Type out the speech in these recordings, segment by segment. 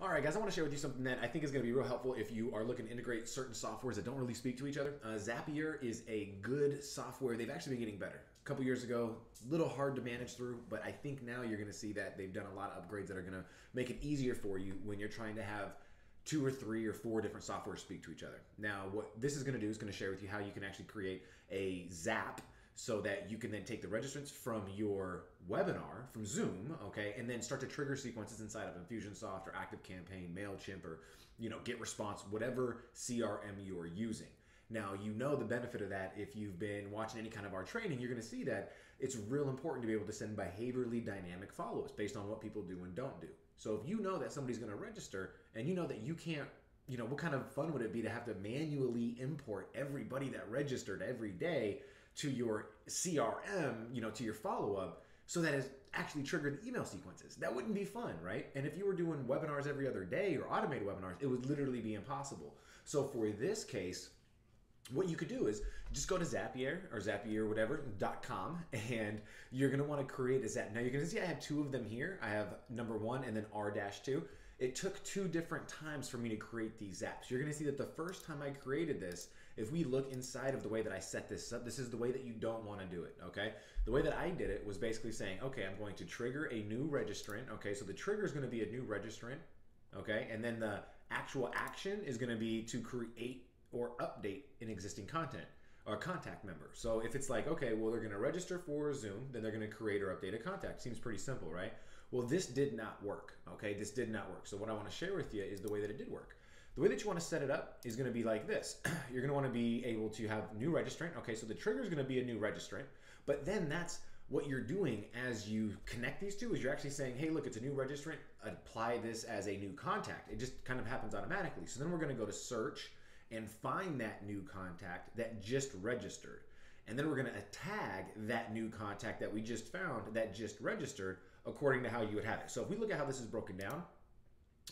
All right, guys, I want to share with you something that I think is going to be real helpful if you are looking to integrate certain softwares that don't really speak to each other. Uh, Zapier is a good software. They've actually been getting better. A couple years ago, a little hard to manage through, but I think now you're going to see that they've done a lot of upgrades that are going to make it easier for you when you're trying to have two or three or four different softwares speak to each other. Now, what this is going to do is going to share with you how you can actually create a Zap so that you can then take the registrants from your webinar from Zoom, okay, and then start to trigger sequences inside of Infusionsoft or ActiveCampaign, Mailchimp, or you know GetResponse, whatever CRM you are using. Now, you know the benefit of that if you've been watching any kind of our training, you're going to see that it's real important to be able to send behaviorally dynamic follow ups based on what people do and don't do. So, if you know that somebody's going to register and you know that you can't you know, what kind of fun would it be to have to manually import everybody that registered every day to your CRM, you know, to your follow up so that it actually triggered email sequences. That wouldn't be fun, right? And if you were doing webinars every other day or automated webinars, it would literally be impossible. So for this case, what you could do is just go to Zapier or Zapier whatever.com and you're to want to create a Zap. Now you're to see I have two of them here. I have number one and then R-2. It took two different times for me to create these Zaps. You're to see that the first time I created this, if we look inside of the way that I set this up, this is the way that you don't want to do it, okay? The way that I did it was basically saying, okay, I'm going to trigger a new registrant, okay? So the trigger is to be a new registrant, okay? And then the actual action is to be to create or update an existing content or contact member. So if it's like, okay, well, they're to register for Zoom, then they're to create or update a contact. Seems pretty simple, right? Well, this did not work. Okay, this did not work. So what I want to share with you is the way that it did work. The way that you want to set it up is going to be like this. You're going to want to be able to have new registrant. Okay, so the trigger is going to be a new registrant, but then that's what you're doing as you connect these two is you're actually saying, hey, look, it's a new registrant. Apply this as a new contact. It just kind of happens automatically. So then we're going to go to search and find that new contact that just registered. And then we're going to tag that new contact that we just found that just registered according to how you would have it. So if we look at how this is broken down,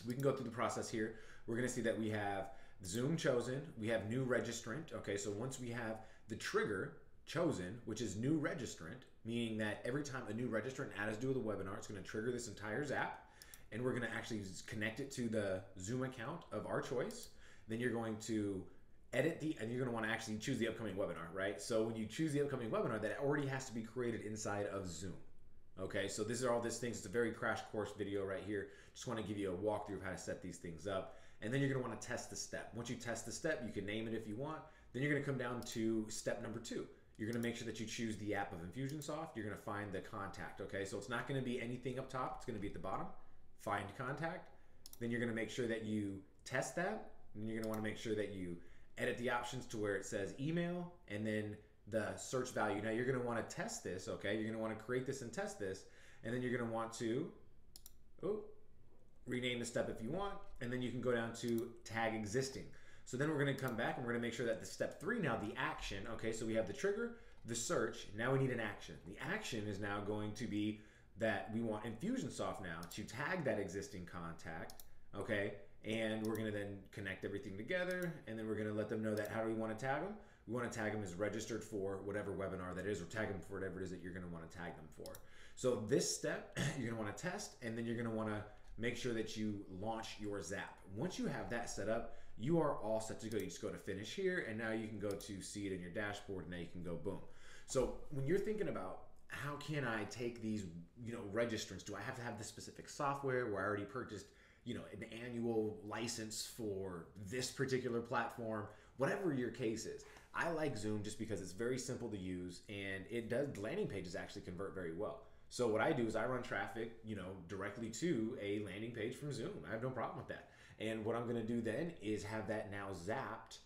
we can go through the process here. We're going to see that we have Zoom chosen, we have new registrant. Okay, so once we have the trigger chosen, which is new registrant, meaning that every time a new registrant add us to the webinar, it's going to trigger this entire Zap, and we're going to actually connect it to the Zoom account of our choice. Then you're going to edit the, and you're going to want to actually choose the upcoming webinar, right? So when you choose the upcoming webinar, that already has to be created inside of Zoom. Okay, so these are all these things. It's a very crash course video right here. Just want to give you a walkthrough of how to set these things up. And then you're going to want to test the step. Once you test the step, you can name it if you want. Then you're going to come down to step number two. You're going to make sure that you choose the app of Infusionsoft. You're going to find the contact. Okay, so it's not going to be anything up top. It's going to be at the bottom. Find contact. Then you're going to make sure that you test that. And you're going to want to make sure that you edit the options to where it says email and then the search value. Now you're going to want to test this, okay? You're going to want to create this and test this, and then you're going to want to oh, rename the step if you want, and then you can go down to tag existing. So then we're going to come back and we're going to make sure that the step three now, the action, okay, so we have the trigger, the search, now we need an action. The action is now going to be that we want Infusionsoft now to tag that existing contact, okay, and we're going to then connect everything together and then we're going to let them know that how do we want to tag them? We want to tag them as registered for whatever webinar that is or tag them for whatever it is that you're going to want to tag them for. So this step you're going to want to test and then you're going to want to make sure that you launch your zap. Once you have that set up you are all set to go. You just go to finish here and now you can go to see it in your dashboard and now you can go boom. So when you're thinking about how can I take these, you know, registrants? Do I have to have this specific software where I already purchased you know an annual license for this particular platform whatever your case is. I like zoom just because it's very simple to use and it does landing pages actually convert very well. So what i do is i run traffic you know directly to a landing page from zoom. I have no problem with that. And what i'm going to do then is have that now zapped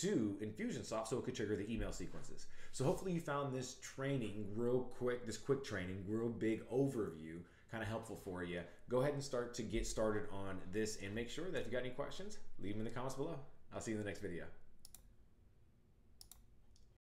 to Infusionsoft so it could trigger the email sequences. So hopefully you found this training real quick, this quick training, real big overview, kind of helpful for you. Go ahead and start to get started on this and make sure that if you got any questions, leave them in the comments below. I'll see you in the next video.